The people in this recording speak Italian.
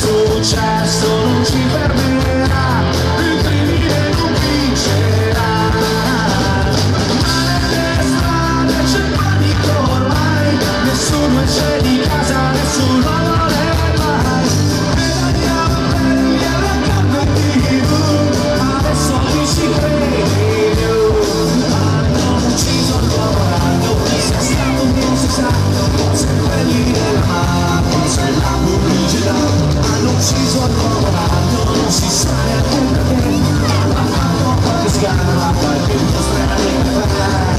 successo non ci perderà, il crimine non vincerà. Ma nelle strade c'è panico ormai, nessuno esce di casa, nessuno This guy in the rock like it was